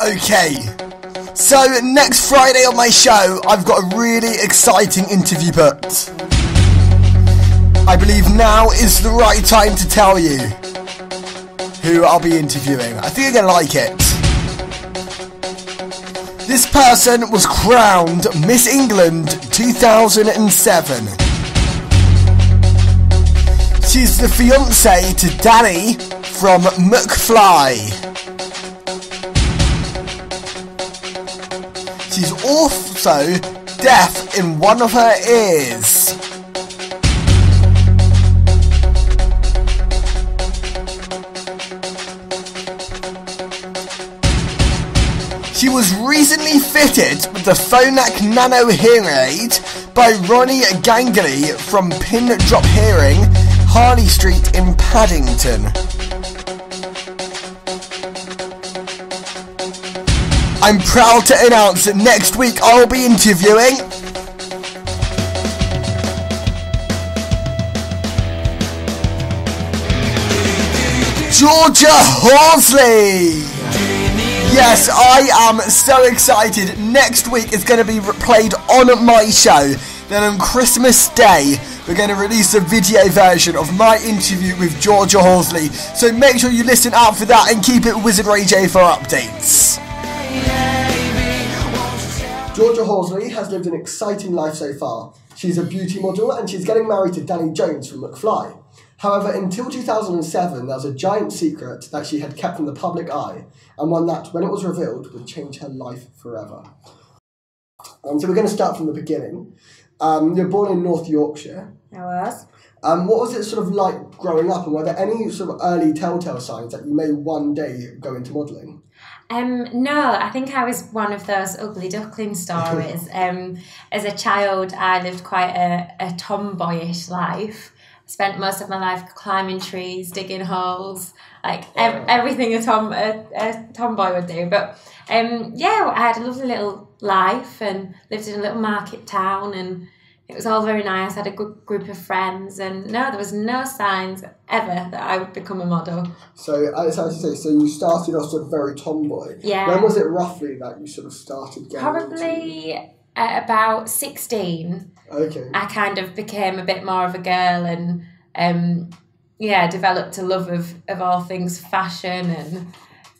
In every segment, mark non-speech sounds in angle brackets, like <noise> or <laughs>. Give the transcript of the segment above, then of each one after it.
Okay, so next Friday on my show, I've got a really exciting interview booked. I believe now is the right time to tell you who I'll be interviewing. I think you're going to like it. This person was crowned Miss England 2007. She's the fiance to Danny from McFly. Also deaf in one of her ears. She was recently fitted with the Phonak Nano hearing aid by Rony Ganguly from Pin Drop Hearing, Harley Street in Paddington. I'm proud to announce that next week I'll be interviewing Georgia Horsley. Yes, I am so excited. Next week is going to be played on my show. Then on Christmas Day, we're going to release a video version of my interview with Georgia Horsley. So make sure you listen out for that and keep it Wizard Radio for updates. Georgia Horsley has lived an exciting life so far. She's a beauty model and she's getting married to Danny Jones from McFly. However, until 2007, there was a giant secret that she had kept from the public eye, and one that, when it was revealed, would change her life forever. Um, so we're going to start from the beginning. Um, you're born in North Yorkshire. I was. Um, what was it sort of like growing up, and were there any sort of early telltale signs that you may one day go into modelling? Um, no, I think I was one of those ugly duckling stories. <laughs> um, as a child, I lived quite a, a tomboyish life. Spent most of my life climbing trees, digging holes, like ev- everything a tom a, a tomboy would do. But um, yeah, I had a lovely little life and lived in a little market town, and it was all very nice. I had a good group of friends, and no, there was no signs ever that I would become a model. So, as I say, so you started off sort of very tomboy. Yeah. When was it roughly that you sort of started getting into- Probably at about 16, Okay. I kind of became a bit more of a girl and, um, yeah, developed a love of, of all things fashion and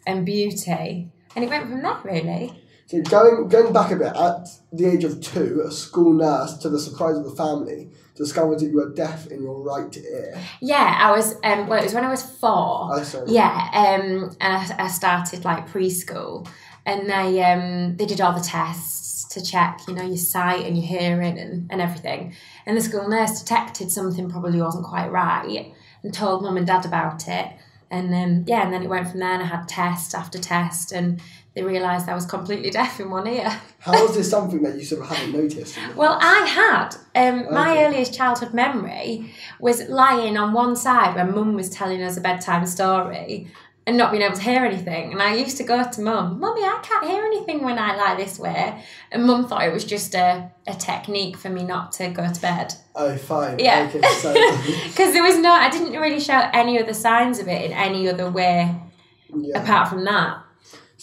and beauty. And it went from there, really. So going going back a bit, at the age of two, a school nurse, to the surprise of the family, discovered that you were deaf in your right ear. Yeah, I was, um, well, it was when I was four. Oh, sorry. Yeah, um, and I, I started like preschool, and they um, they did all the tests to check, you know, your sight and your hearing and, and everything. And the school nurse detected something probably wasn't quite right and told mum and dad about it. And um, yeah, and then it went from there, and I had test after test, and they realised I was completely <laughs> deaf in one ear. How was this something that you sort of hadn't noticed? <laughs> Well. I had. Um, my earliest childhood memory was lying on one side when mum was telling us a bedtime story and not being able to hear anything. And I used to go to mum, Mummy, I can't hear anything when I lie this way. And mum thought it was just a, a technique for me not to go to bed. Oh, fine. Yeah. Okay, so <laughs> Because there was no, I didn't really show any other signs of it in any other way yeah. apart from that.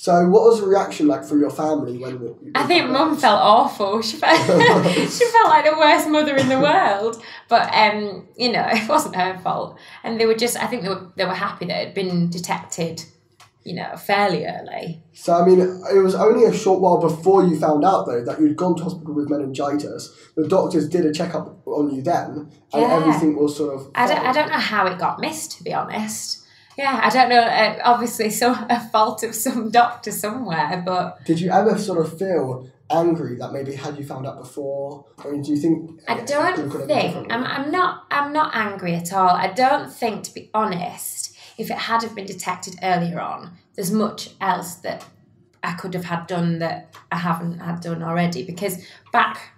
So, what was the reaction like from your family when? you- I think mum felt awful. She felt <laughs> <laughs> she felt like the worst mother in the world. But um, you know, it wasn't her fault. And they were just I think they were they were happy that it had been detected, you know, fairly early. So, I mean, it was only a short while before you found out, though, that you'd gone to hospital with meningitis. The doctors did a checkup on you then, and Yeah. everything was sort of. I don't. I don't know how it got missed to be honest. Yeah, I don't know. Uh, obviously, <laughs> some a fault of some doctor somewhere, but Did you ever sort of feel angry that maybe had you found out before? I mean, do you think? I don't think? I'm, I'm not I'm not angry at all. I don't think to be honest, if it had have been detected earlier on, there's much else that I could have had done that I haven't had done already. Because back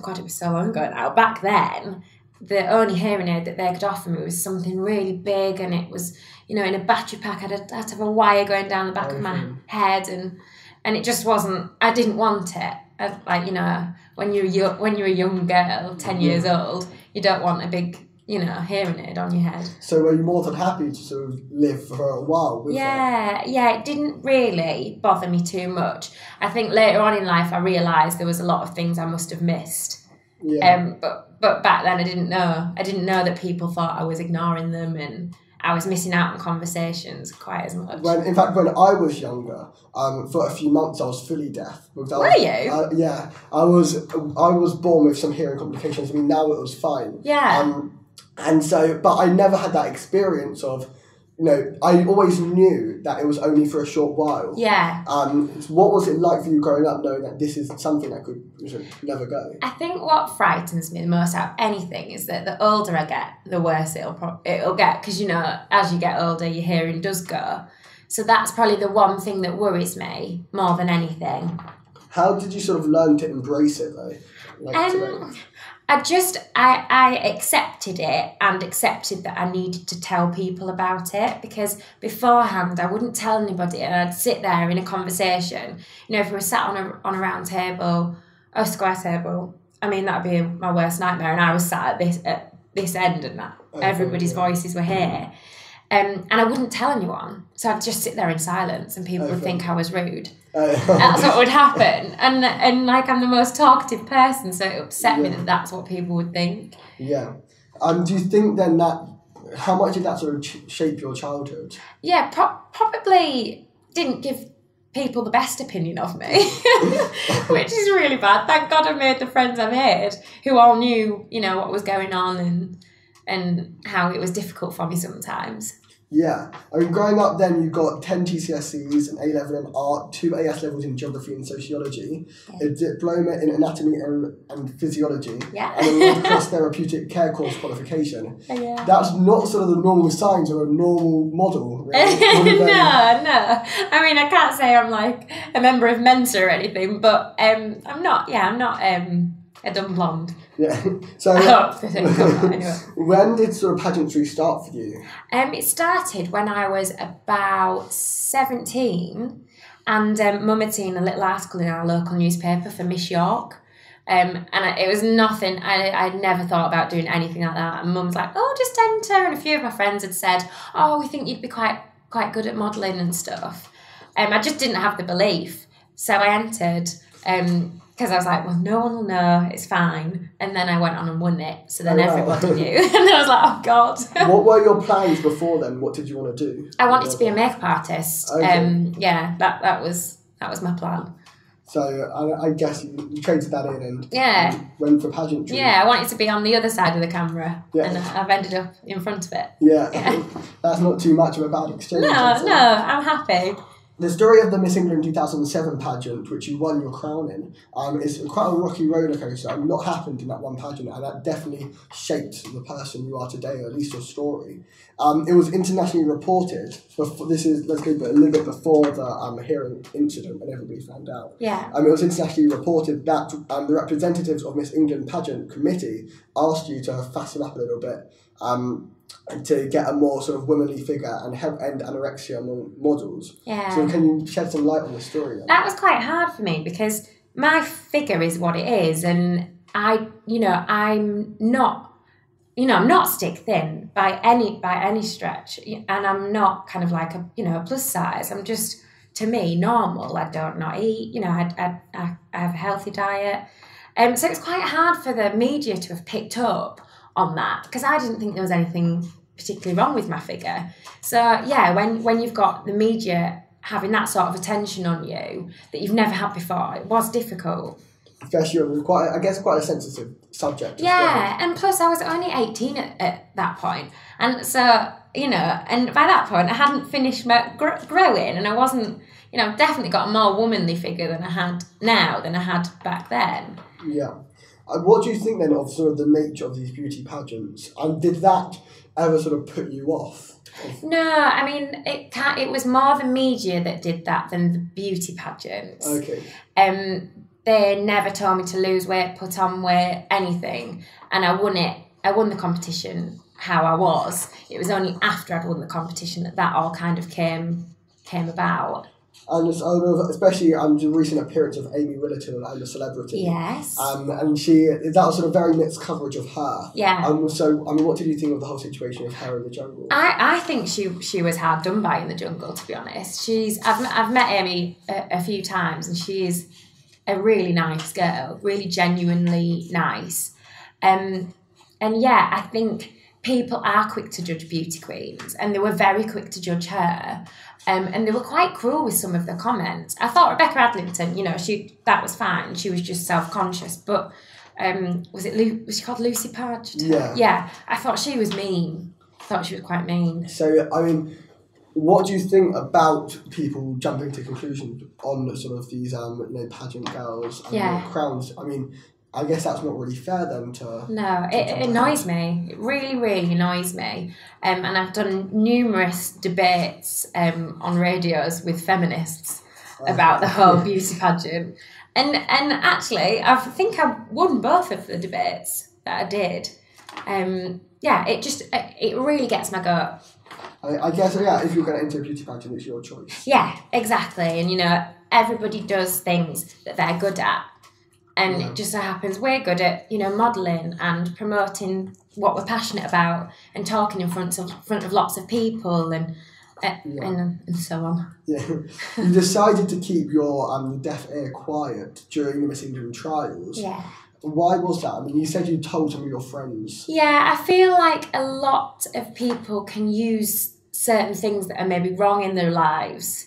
God, it was so long ago now. Back then, the only hearing aid that they could offer me was something really big, and it was, you know, in a battery pack. I had, I had to have a wire going down the back of my head, and and it just wasn't. I didn't want it. I, like you know, when you're young, when you're a young girl, 10 years old, you don't want a big you know, hearing it on your head. So were you more than happy to sort of live for a while her? Yeah, yeah, it didn't really bother me too much. I think later on in life I realised there was a lot of things I must have missed. Yeah. Um, but but back then I didn't know. I didn't know that people thought I was ignoring them and I was missing out on conversations quite as much. When, in fact, when I was younger, um, for a few months I was fully deaf. Because I Were was- you? Uh, yeah, I was. I was born with some hearing complications. I mean, now it was fine. yeah. Um, and so, but I never had that experience of, you know, I always knew that it was only for a short while. yeah. Um, what was it like for you growing up, knowing that this is something that could never go? I think what frightens me the most out of anything is that the older I get, the worse it'll pro- it'll get because you know as you get older, your hearing does go. So that's probably the one thing that worries me more than anything. How did you sort of learn to embrace it though? Like today? Um, I just I I accepted it and accepted that I needed to tell people about it because beforehand I wouldn't tell anybody and I'd sit there in a conversation. You know, if we were sat on a on a round table, a square table, I mean that'd be my worst nightmare. And I was sat at this at this end and that Okay, everybody's yeah. voices were here. Um, and I wouldn't tell anyone. So I'd just sit there in silence and people would Okay. think I was rude. Uh, That's what would <laughs> happen. And and like I'm the most talkative person, so it upset me that that's what people would think. yeah. Um, do you think then that how much did that sort of ch- shape your childhood? Yeah, pro- probably didn't give people the best opinion of me, <laughs> which is really bad. Thank God I made the friends I made who all knew, you know, what was going on and and how it was difficult for me sometimes. Yeah, I mean, growing up, then you got ten GCSEs, an A level in art, two AS levels in geography and sociology, a diploma in anatomy and, and physiology, Yeah. and a <laughs> Cross therapeutic care course qualification. yeah. That's not sort of the normal signs or a normal model. Really. <laughs> no, no. I mean, I can't say I'm like a member of Mensa or anything, but um, I'm not. Yeah, I'm not um, a dumb blonde. Yeah. So, I hope they don't come out anyway. <laughs> when did sort of pageantry start for you? Um, it started when I was about 17, and um, Mum had seen a little article in our local newspaper for Miss York. Um, and I, it was nothing, I, I'd never thought about doing anything like that. And Mum was like, oh, just enter. And a few of my friends had said, oh, we think you'd be quite quite good at modelling and stuff. Um, I just didn't have the belief. So I entered because I was like, well, no one will know, it's fine. And then I went on and won it. So then Oh, wow. everybody <laughs> knew. <laughs> and then I was like, oh, God. what were your plans before then? What did you want to do? I wanted to be a makeup artist. Okay. Um, yeah, that that was that was my plan. So I, I guess you, you traded that in and Yeah. went for pageantry. Yeah, I wanted to be on the other side of the camera, Yeah. and I've ended up in front of it. Yeah, Yeah. <laughs> that's not too much of a bad exchange. No, no, I'm happy. The story of the Miss England 2007 pageant, which you won your crown in, um, is quite a rocky roller coaster. A lot happened in that one pageant, and that definitely shaped the person you are today, or at least your story. Um, it was internationally reported. Before, this is let's go a little bit before the um, hearing incident when everybody found out. Yeah. Um, it was internationally reported that um, the representatives of Miss England pageant committee asked you to fasten up a little bit um, to get a more sort of womanly figure and help end anorexia among models. Yeah. So can you shed some light on the story? Then? that was quite hard for me because my figure is what it is and i you know i'm not you know i'm not stick thin by any by any stretch and i'm not kind of like a you know a plus size i'm just to me normal i don't not eat you know i, I, I, I have a healthy diet um, so it's quite hard for the media to have picked up on that because i didn't think there was anything particularly wrong with my figure so yeah when when you've got the media having that sort of attention on you that you've never had before. It was difficult. Especially it was quite, I guess, quite a sensitive subject. Yeah, and plus I was only 18 at, at that. And so, you know, and by that point I hadn't finished my gr- growing and I wasn't, you know, I've definitely got a more womanly figure than I had now than I had back then. Yeah. What do you think then of sort of the nature of these beauty pageants? And did that ever sort of put you off? No, I mean, it it was more the media that did that than the beauty pageants. Okay. um, they never told me to lose weight, put on weight, anything. And I won it. I won the competition how I was. It was only after I'd won the competition that that all kind of came came about. And of, especially um, the recent appearance of Amy Willerton on I'm a Celebrity. Yes. Um, and she that was sort of very mixed coverage of her. yeah. Um, so I mean, what did you think of the whole situation of her in the jungle? I, I think she she was hard done by in the jungle. To be honest, she's I've met- I've met Amy a, a few times, and she is a really nice girl, really genuinely nice. Um, and yeah, I think people are quick to judge beauty queens, and they were very quick to judge her. Um, and they were quite cruel with some of the comments. I thought Rebecca Adlington, you know, she that was fine. She was just self conscious, but um, was it Lu- was she called Lucy Pudge? Yeah. Yeah, I thought she was mean. I thought she was quite mean. So I mean, what do you think about people jumping to conclusions on sort of these um, you know pageant girls and Yeah. crowns? I mean, I guess that's not really fair then to. No, it, it annoys me. It really, really annoys me. Um, and I've done numerous debates um, on radios with feminists about the whole <laughs> beauty pageant. And and actually, I think I won both of the debates that I did. Um, yeah, it just it, it really gets my goat. I, I guess yeah, if you're going to enter a beauty pageant, it's your choice. Yeah, exactly. And you know, everybody does things that they're good at. And Yeah. it just so happens we're good at, you know, modelling and promoting what we're passionate about and talking in front of front of lots of people and uh, Yeah. and, and so on. Yeah, you decided to keep your um deaf ear quiet during the Miss England trials. Yeah. Why was that? I mean, you said you told some of your friends. Yeah, I feel like a lot of people can use certain things that are maybe wrong in their lives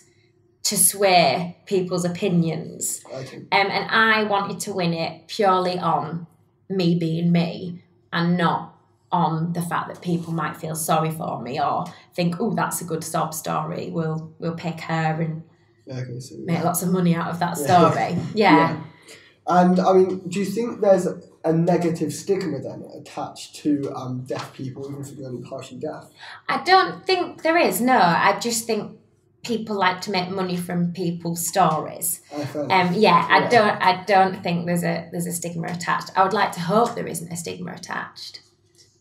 to sway people's opinions. Okay. Um, and I wanted to win it purely on me being me and not on the fact that people might feel sorry for me or think, oh, that's a good sob story. We'll we'll pick her and Okay. So. make lots of money out of that Yeah. story. <laughs> Yeah. And I mean, do you think there's a negative stigma then attached to um, deaf people, even if you're only partially deaf? I don't think there is, no. I just think people like to make money from people's stories. Um, yeah, I Yeah. don't I don't think there's a there's a stigma attached. I would like to hope there isn't a stigma attached.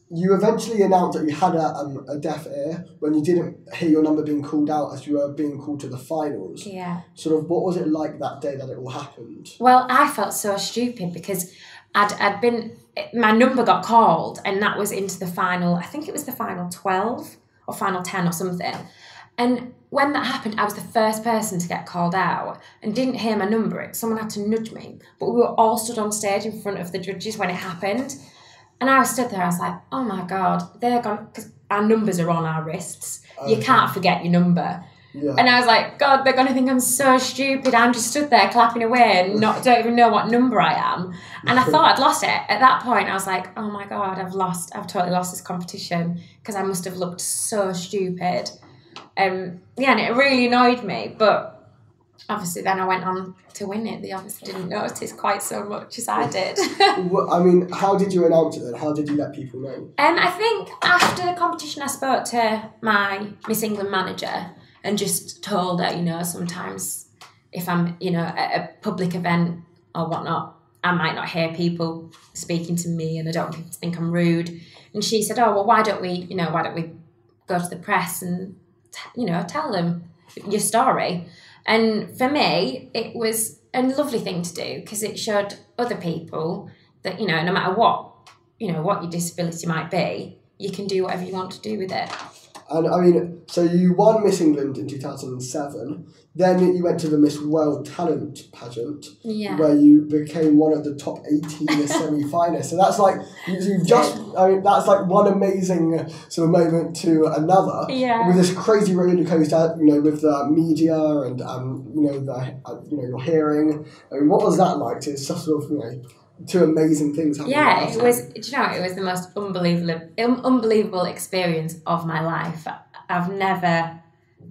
You eventually announced that you had a, um, a deaf ear when you didn't hear your number being called out as you were being called to the finals. Yeah. Sort of, what was it like that day that it all happened? Well, I felt so stupid because I'd, I'd been, my number got called and that was into the final, I think it was the final 12 or final 10 or something. And when that happened, I was the first person to get called out and didn't hear my number. Someone had to nudge me, but we were all stood on stage in front of the judges when it happened. And I was stood there, I was like, oh my God, they're gone, because our numbers are on our wrists. You can't forget your number. Yeah. And I was like, God, they're gonna think I'm so stupid. I'm just stood there clapping away and not <laughs> don't even know what number I am. And I <laughs> thought I'd lost it. At that point, I was like, Oh my God, I've lost. I've totally lost this competition because I must have looked so stupid. Um, yeah, and it really annoyed me. But obviously, then I went on to win it. They obviously didn't notice quite so much as I did. <laughs> I mean, how did you announce it then? How did you let people know? Um, I think after the competition, I spoke to my Miss England manager and just told her, you know, sometimes if I'm, you know, at a public event or whatnot, I might not hear people speaking to me and I don't think- I'm rude. And she said, oh, well, why don't we, you know, why don't we go to the press and, you know, tell them your story? And for me, it was a lovely thing to do because it showed other people that, you know, no matter what you know what your disability might be you can do whatever you want to do with it And I mean, so you won Miss England in 2007. Then you went to the Miss World Talent pageant, yeah where you became one of the top 18 <laughs> semi finalists. So that's like, you- you've just, I mean, that's like one amazing sort of moment to another. yeah With this crazy roller coaster, you know, with the media and, um, you know, the, uh, you know, your hearing. I mean, what was that like? Just sort of, you know, two amazing things happening. yeah it was do you know it was the most unbelievable um, unbelievable experience of my life i've never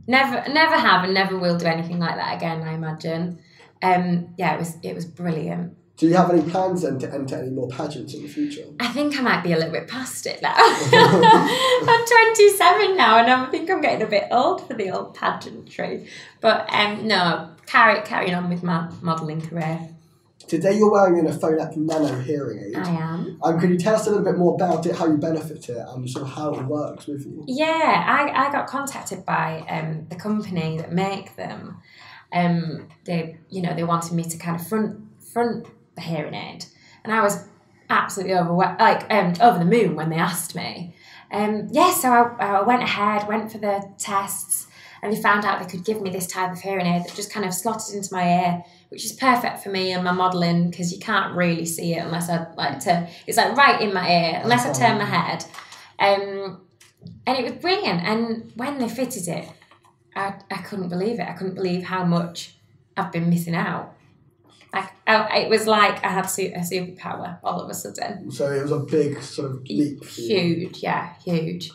never never have and never will do anything like that again i imagine um yeah it was it was brilliant Do you have any plans then to enter any more pageants in the future? I think I might be a little bit past it now. <laughs> I'm 27 now, and I think I'm getting a bit old for the old pageantry. But um, no, carry carrying on with my modelling career. Today you're wearing an Phonak Nano hearing aid. I am. Um, could you tell us a little bit more about it, how you benefit it, and sort of how it works with you? Yeah, I, I got contacted by um, the company that make them, um, they you know they wanted me to kind of front front the hearing aid, and I was absolutely over like um, over the moon when they asked me. Um, yeah, so I, I went ahead, went for the tests, and they found out they could give me this type of hearing aid that just kind of slotted into my ear, which is perfect for me and my modelling because you can't really see it unless I like to. It's like right in my ear unless I turn my head. Um, and it was brilliant. And when they fitted it, I, I couldn't believe it. I couldn't believe how much I've been missing out. Like I, it was like I had su- a superpower all of a sudden. So it was a big sort of leap. Huge, yeah, huge.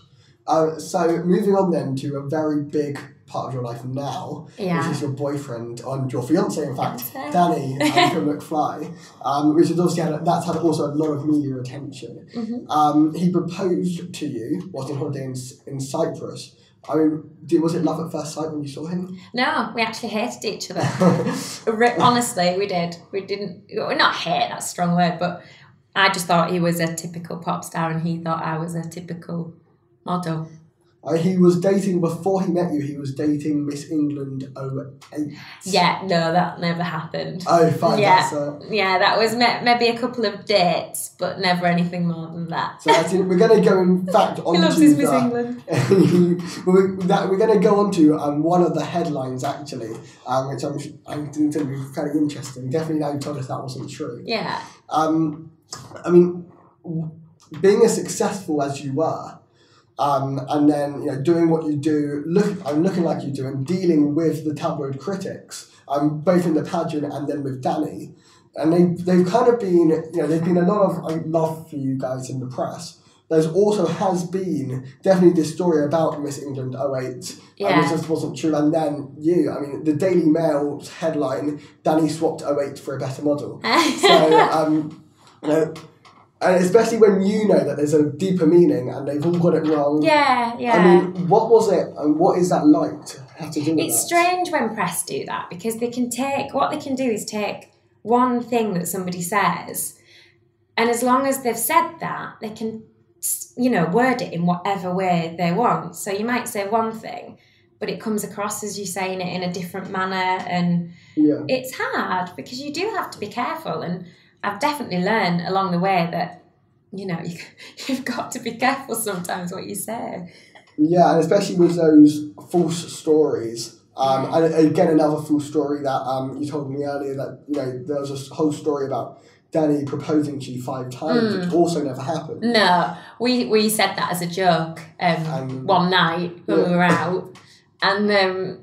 Uh, so moving on then to a very big part of your life now, Yeah. which is your boyfriend and your fiance, in fact. Danny um, <laughs> from McFly, um, which has obviously had that's had also a lot of media attention. Mhm. Um, he proposed to you whilst on holiday in, in Cyprus. I mean, did, was it love at first sight when you saw him? No, we actually hated each other. <laughs> Honestly, we did. We didn't. well, Not hate. That's a strong word, but I just thought he was a typical pop star, and he thought I was a typical model. Uh, he was dating before he met you. He was dating Miss England 08. Yeah, no, that never happened. Oh, fine. Yeah. Uh, Yeah, that was me- maybe a couple of dates, but never anything more than that. so that's it. we're going to go in <laughs> fact on he loves his Miss England. <laughs> we're, that, we're going to go on to um, one of the headlines actually, um, which I'm, I think will be very interesting. Definitely now you told us that wasn't true. Yeah, Um, I mean, being as successful as you were, um, and then you know doing what you do, look, I'm looking like you do, and dealing with the tabloid critics, um, both in the pageant and then with Danny, and they they've kind of been you know there's been a lot of like, love for you guys in the press. There's also has been definitely this story about Miss England 08, Yeah. and it just wasn't true. And then you, I mean, the Daily Mail's headline: Danny swapped 08 for a better model. <laughs> So, um, you know, and especially when you know that there's a deeper meaning and they've all got it wrong. yeah, yeah. I mean, what was it and what is that like to have to do with It's that? strange when press do that because they can take what they can do is take one thing that somebody says, and as long as they've said that, they can, you know, word it in whatever way they want. So you might say one thing, but it comes across as you saying it in a different manner, and Yeah. it's hard because you do have to be careful. And I've definitely learned along the way that, you know, <laughs> you, you've got to be careful sometimes what you say. Yeah, and especially with those false stories. Um, and again, another false story that um, you told me earlier that you know there was a whole story about Danny proposing to you five times, Hmm. which also never happened. No, we we said that as a joke um, Um, one night when yeah. we were out, and um,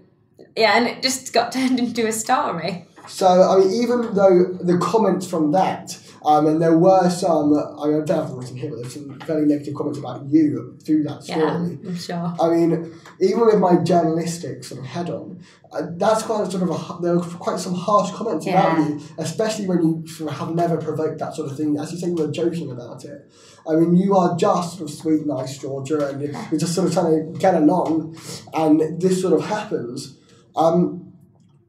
yeah, and it just got <laughs> turned into a story. So I mean, even though the comments from that, um, and there were some, I mean, I don't have them written here, but there's some very negative comments about you through that story. Yeah, I'm sure. I mean, even with my journalistic sort of head on, uh, that's quite a sort of a, there were quite some harsh comments about you, especially when you sort of have never provoked that sort of thing. As you say, you were joking about it. I mean, you are just sort of sweet, nice Georgia, and you're just sort of trying to get along, and this sort of happens. Um,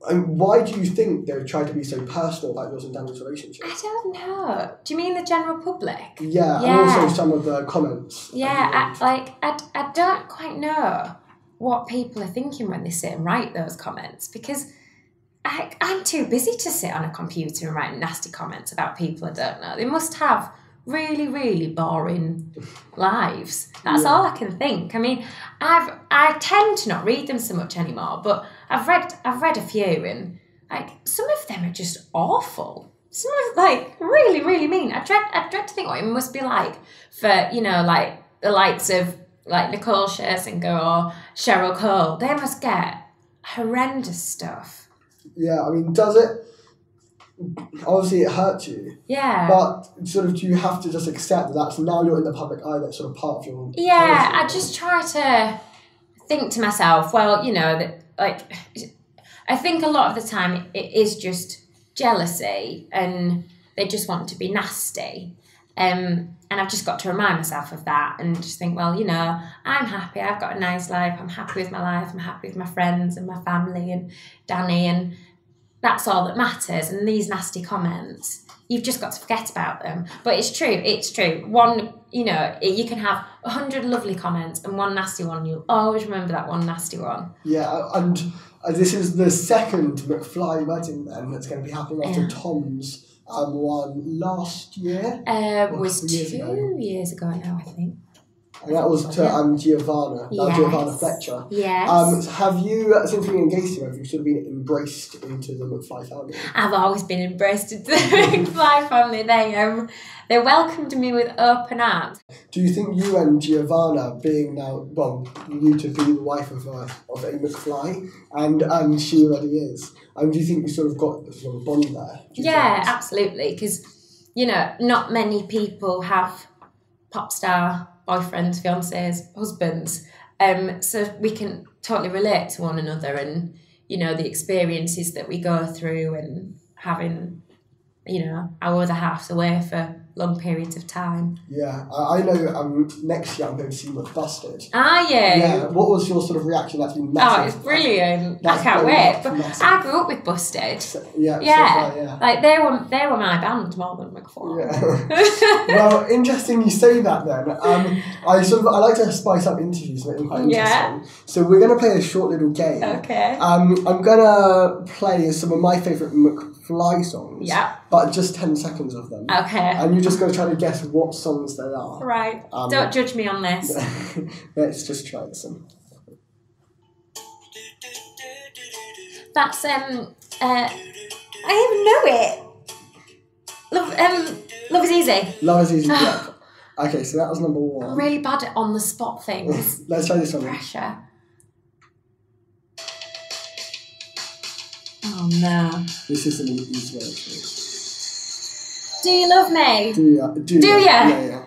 and why do you think they try to be so personal about yours and Daniel's relationship? I don't know. Do you mean the general public? Yeah, Yeah. and also some of the comments. Yeah, I, like I, I don't quite know what people are thinking when they sit and write those comments because I, I'm too busy to sit on a computer and write nasty comments about people I don't know. They must have really, really boring <laughs> lives. That's Yeah. all I can think. I mean, I've I tend to not read them so much anymore, but I've read I've read a few and like some of them are just awful. Some of like really, really mean. I dread I dread to think what it must be like for, you know, like the likes of like Nicole Scherzinger or Cheryl Cole. They must get horrendous stuff. Yeah, I mean, does it? Obviously, it hurts you. Yeah. But sort of, do you have to just accept that that's now you're in the public eye? That's sort of part of your. yeah. I just try to think to myself, well, you know, that like I think a lot of the time it, is just jealousy and they just want to be nasty. Um, and I've just got to remind myself of that and just think, well, you know, I'm happy. I've got a nice life. I'm happy with my life. I'm happy with my friends and my family and Danny, and that's all that matters. And these nasty comments, you've just got to forget about them. But it's true. It's true. One, you know, you can have a hundred lovely comments and one nasty one. You'll always remember that one nasty one. Yeah, and Uh, this is the second McFly wedding then that's going to be happening after Yeah. Tom's um, one last year. Or was two years years ago. ago. now, I think. And that was to um, Giovanna, uh, Yes. Giovanna Fletcher. Yes. Um, so have you, uh, since being engaged to her, have you sort of been embraced into the McFly family? I've always been embraced into the <laughs> McFly family. They um, they welcomed me with open arms. Do you think you and Giovanna, being now, well, you to be the wife of a, of a McFly, and and she already is, um, do you think you sort of got a sort of bond there? Yeah, absolutely. Because you know, not many people have pop star boyfriends, fiancés, husbands. Um, so we can totally relate to one another, and you know the experiences that we go through, and having you know our other halves away for long periods of time. Yeah, I, know um, next year I'm going to see McBusted. Are you? Yeah, what was your sort of reaction? That's been massive. Oh, it's brilliant! That's I can't wait. But massive. I grew up with Busted. So- yeah, so Yeah, far, yeah. like they were they were my band more than McFly. Yeah. <laughs> well, interesting you say that then. Um, I sort of I like to spice up interviews, make them quite interesting. Yeah. So we're going to play a short little game. okay. Um, I'm gonna play some of my favourite McFly songs. Yeah. But just 10 seconds of them. Okay. And you're just gonna try to guess what songs they are. Right. Um, Don't judge me on this. <laughs> Let's just try some. That's um uh I even know it. Love um Love is easy. Love is easy. <laughs> yeah. Okay, so that was number I'm one. really bad at on the spot things. <laughs> Let's try this one. Pressure. Oh no. This is an easy one actually. Do you love me? Do ya? Do, Do ya? Yeah, yeah.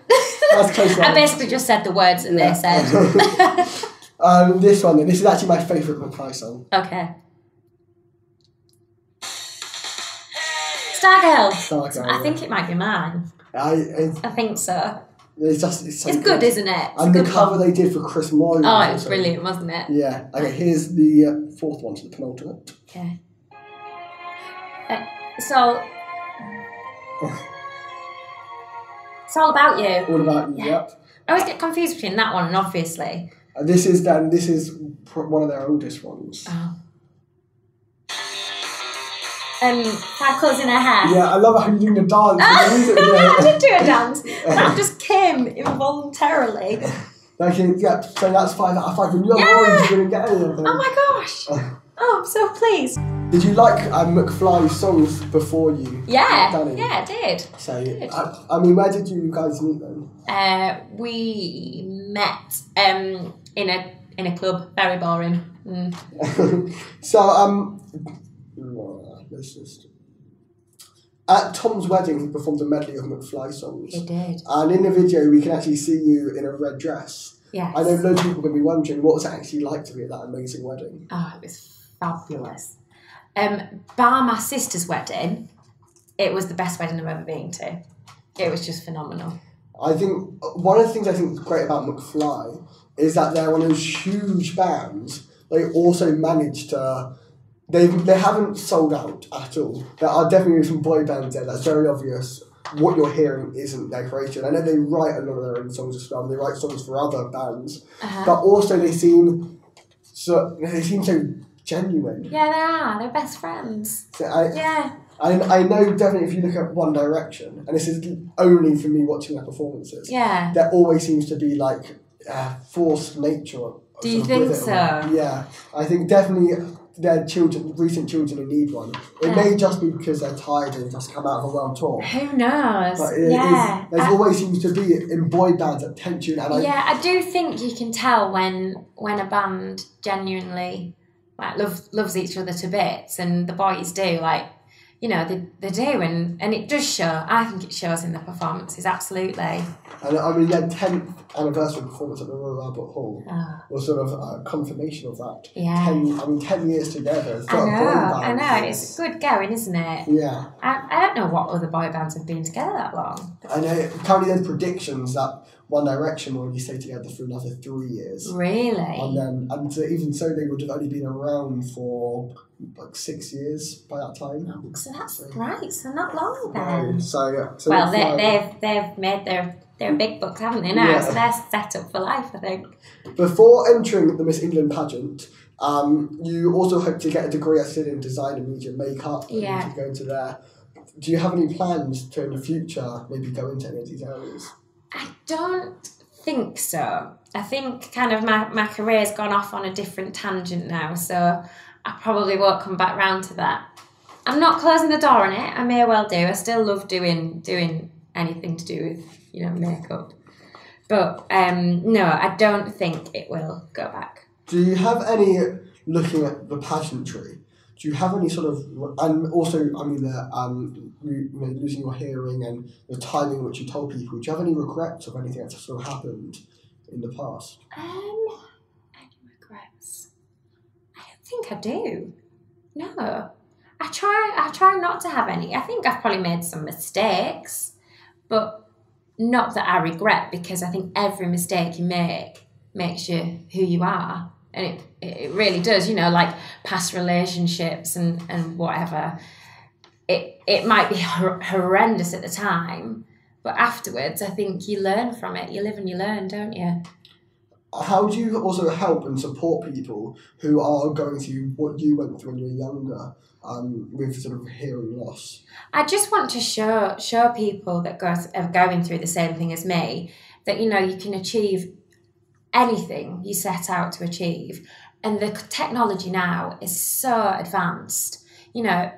That's <laughs> close I basically just said the words that Yeah. they said. <laughs> um, this one then. This is actually my favourite McFly song. okay. Stargirl. Stargirl, I yeah. think it might be mine. I, I think so. it's just it's so It's good, isn't it? It's And the cover one. they did for Chris Moyles. Oh, it was brilliant, wasn't it? Yeah. Okay, here's the uh, fourth one, so the penultimate. Okay. Uh, so. It's all about you. All about Yeah. yep. I always get confused between that one and obviously. And this is then this is pr- one of their oldest ones. Oh. Um, five in her hair. Yeah, I love how you're doing <laughs> <laughs> the dance. And I did do a <laughs> dance. That just came involuntarily. Like, yeah, so that's five out of five. When you're Yeah. orange, you didn't get any of them. Oh my gosh. Oh, I'm so pleased. Did you like um, McFly's songs before you? Yeah, Danny? yeah, I did. So, I, I mean, where did you guys meet then? Uh, we met um, in a in a club. Very boring. Mm. <laughs> so, um, let's just. At Tom's wedding, he performed a medley of McFly songs. We did. And in the video, we can actually see you in a red dress. Yes. I know loads of people are going to be wondering what was it actually like to be at that amazing wedding. Oh, it was fabulous. Um, bar my sister's wedding, it was the best wedding I've ever been to. It was just phenomenal. I think one of the things I think is great about McFly is that they're one of those huge bands. They also managed to. They they haven't sold out at all. There are definitely some boy bands there. That's very obvious. What you're hearing isn't their creation. I know they write a lot of their own songs as well. They write songs for other bands, Uh-huh. but also they seem so they seem so genuine. Yeah, they are. They're best friends. So I, Yeah. I I know definitely if you look at One Direction, and this is only for me watching their performances. Yeah. there always seems to be like uh, forced nature. Do you sort of with think so? Yeah, I think definitely their children, recent children who need one. It Yeah. may just be because they're tired and just come out of a world tour. Who knows? But it is- yeah. there always seems to be in boy bands that tension, and I, yeah, I do think you can tell when when a band genuinely like love loves each other to bits, and the boys do like, you know, they, they do, and and it does show. I think it shows in the performances. Absolutely. and I mean their tenth anniversary performance at the Royal Albert Hall Oh, was sort of a confirmation of that. yeah. Ten, I mean, ten years together. It's I not a boy know. I know. It's good going, isn't it? yeah. I, I don't know what other boy bands have been together that long. I know. Currently, there's predictions that One Direction will only stay together for another three years. And Really? then, and so even so, they would have only been around for like six years by that time. So that's right. So not long then. So yeah. So Well, they, they've they've made their their big bucks, haven't they? Now, Yeah. so they're set up for life. I think. before entering the Miss England pageant, Um, you also hope to get a degree, I said, in design and media makeup. and Yeah. To go into there. Do you have any plans to, in the future, maybe go into any of these areas? I don't think so. I think kind of my, my career's gone off on a different tangent now, so I probably won't come back round to that. I'm not closing the door on it. I may well do. I still love doing doing anything to do with you know makeup, but um, no, I don't think it will go back. Do you have any, looking at the pageantry, do you have any sort of, and also, I mean, the, um, you know, losing your hearing and the timing in which you told people, do you have any regrets of anything that's sort of happened in the past? Um, any regrets? I don't think I do. No, I try. I try not to have any. I think I've probably made some mistakes, but not that I regret because I think every mistake you make makes you who you are, and it it really does. You know, like past relationships and and whatever. It it might be hor- horrendous at the time, but afterwards, I think you learn from it. You live and you learn, don't you? How do you also help and support people who are going through what you went through when you were younger um, with sort of hearing loss? I just want to show show people that go are going through the same thing as me that you know you can achieve anything you set out to achieve, and the technology now is so advanced. You know,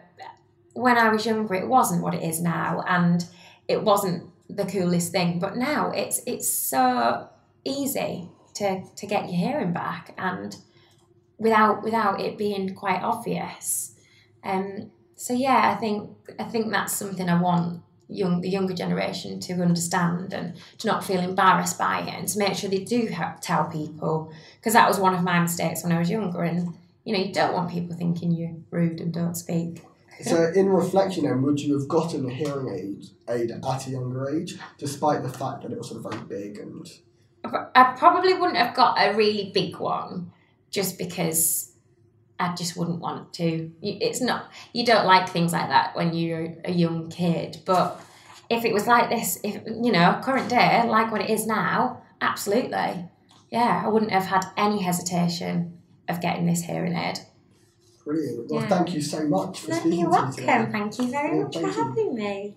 when I was younger, it wasn't what it is now, and it wasn't the coolest thing. But now it's it's so easy to to get your hearing back, and without without it being quite obvious. Um, so yeah, I think I think that's something I want young the younger generation to understand and to not feel embarrassed by it and to make sure they do ha- tell people because that was one of my mistakes when I was younger and you know you don't want people thinking you're rude and don't speak. So, in reflection, then, would you have gotten a hearing aid, aid at a younger age, despite the fact that it was sort of very big and I probably wouldn't have got a really big one just because I just wouldn't want to. It's not, you don't like things like that when you're a young kid. But if it was like this, if, you know, current day, like what it is now, absolutely. Yeah, I wouldn't have had any hesitation of getting this hearing aid. brilliant? Well, Yeah. thank you so much for No, speaking you're to me today. welcome. Thank you very Yeah, much for you. having me.